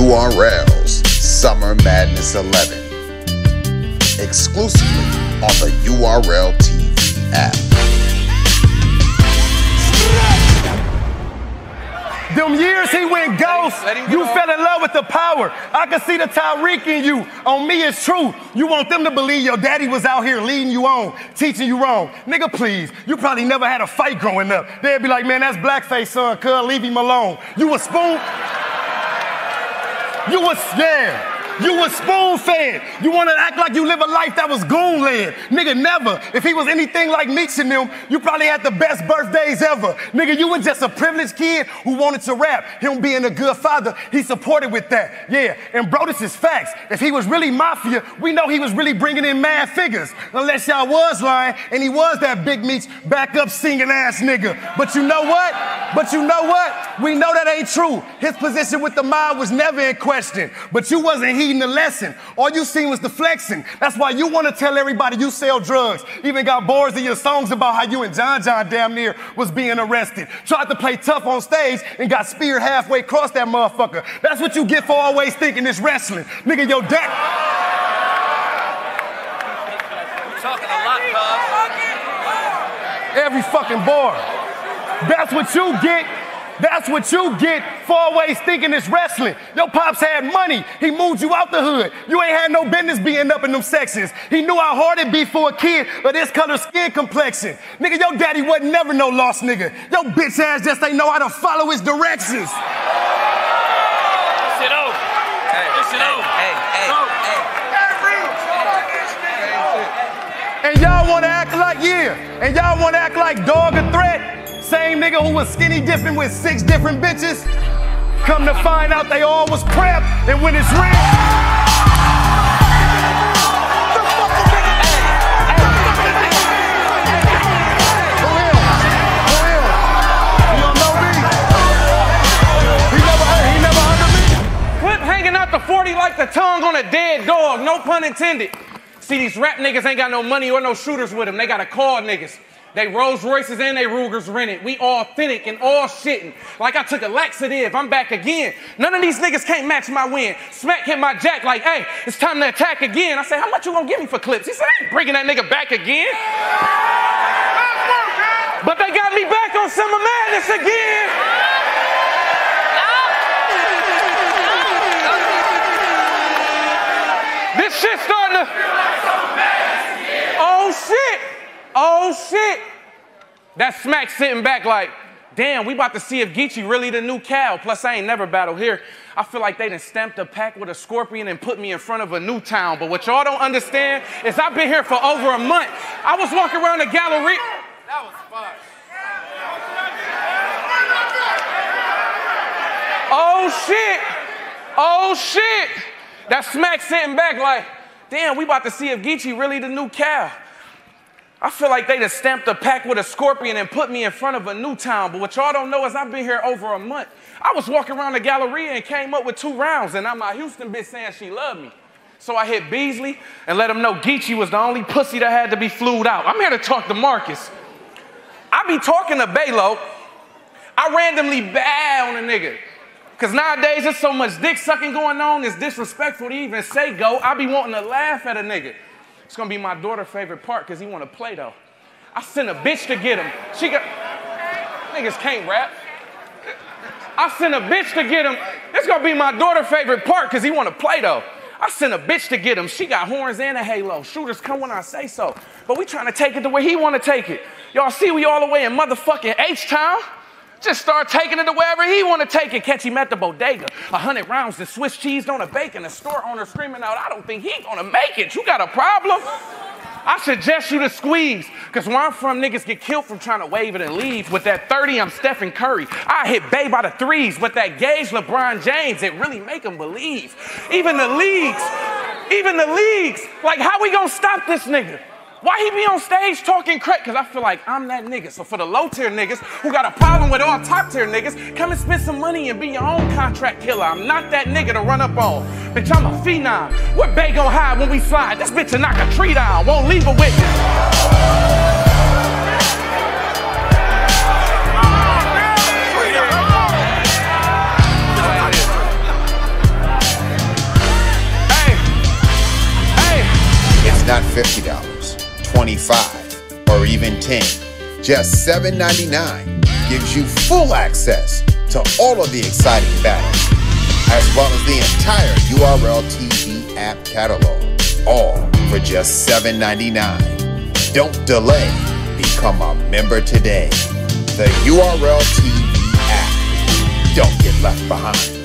URL's Summer Madness 11 exclusively on the URL TV app. Them years he went ghost, you fell in love with the power. I can see the Tyreek in you. On me, it's true. You want them to believe your daddy was out here leading you on, teaching you wrong. Nigga, please. You probably never had a fight growing up. They'd be like, man, that's blackface, son, cuz, leave him alone. You a spoon? You was, yeah. You was spoon fed. You want to act like you live a life that was goon led. Nigga, never. If he was anything like Meech and them, you probably had the best birthdays ever. Nigga, you were just a privileged kid who wanted to rap. Him being a good father, he supported with that. Yeah, and bro, this is facts. If he was really mafia, we know he was really bringing in mad figures. Unless y'all was lying, and he was that Big Meech backup singing ass nigga. But you know what? But you know what? We know that ain't true. His position with the mob was never in question. But you wasn't heeding the lesson. All you seen was the flexing. That's why you want to tell everybody you sell drugs. Even got boards in your songs about how you and John John damn near was being arrested. Tried to play tough on stage and got speared halfway across that motherfucker. That's what you get for always thinking it's wrestling. Nigga, your dad. Talking a lot, cuz. Every fucking bar. That's what you get. That's what you get for always thinking it's wrestling. Your pops had money. He moved you out the hood. You ain't had no business being up in them sections. He knew how hard it'd be for a kid of this color skin complexion. Nigga, your daddy wasn't never no lost nigga. Your bitch ass just ain't know how to follow his directions. Sit over. Hey, sit over. Hey, hey, And y'all wanna act like, yeah, and y'all wanna act like dog a threat. Same nigga who was skinny dipping with six different bitches. Come to find out they all was prep, and when it's real. For real, for real. You don't know me? He never, he never under me? Quit hanging out the 40 like the tongue on a dead dog, no pun intended. See, these rap niggas ain't got no money or no shooters with them. They gotta call niggas. They Rolls Royces and they Rugers rented. We authentic and all shitting. Like I took a laxative, I'm back again. None of these niggas can't match my win. Smack hit my jack like, hey, it's time to attack again. I said, how much you gonna give me for clips? He said, I ain't bringing that nigga back again. But they got me back on Summer Madness again. This shit starting to. Oh shit! Oh shit! That smack sitting back like, damn, we about to see if Geechi really the new cow. Plus, I ain't never battled here. I feel like they done stamped a pack with a scorpion and put me in front of a new town. But what y'all don't understand is I've been here for over a month. I was walking around the gallery. That was fun. Oh shit! Oh shit! That smack sitting back like, damn, we about to see if Geechi really the new cow. I feel like they just stamped a pack with a scorpion and put me in front of a new town. But what y'all don't know is I've been here over a month. I was walking around the Galleria and came up with two rounds, and now my Houston bitch saying she loved me. So I hit Beasley and let him know Geechi was the only pussy that had to be flued out. I'm here to talk to Marcus. I be talking to Balo. I randomly bow on a nigga. Cause nowadays there's so much dick sucking going on, it's disrespectful to even say go. I be wanting to laugh at a nigga. It's gonna be my daughter's favorite part because he wanna play though. I sent a bitch to get him. She got niggas can't rap. I sent a bitch to get him. It's gonna be my daughter's favorite part because he wanna play though. I sent a bitch to get him. She got horns and a halo. Shooters come when I say so. But we trying to take it the way he wanna take it. Y'all see we all the way in motherfucking H-Town? Just start taking it to wherever he want to take it. Catch him at the bodega. A hundred rounds of Swiss cheese on a bacon. The store owner screaming out, I don't think he gonna make it. You got a problem? I suggest you to squeeze. Because where I'm from, niggas get killed from trying to wave it and leave. With that 30, I'm Stephen Curry. I hit Bay by the threes. With that gauge, LeBron James, it really make them believe. Even the leagues, even the leagues. Like, how we gonna stop this nigga? Why he be on stage talking crap? Cause I feel like I'm that nigga. So for the low tier niggas who got a problem with all top tier niggas, come and spend some money and be your own contract killer. I'm not that nigga to run up on. Bitch, I'm a phenom. What bay gon' hide when we slide? This bitch will knock a tree down. Won't leave a witness. not $50. 25 or even 10 Just $7.99 gives you full access to all of the exciting battles, as well as the entire URL TV app catalog, all for just $7.99. Don't delay, become a member today. The URL TV app. Don't get left behind.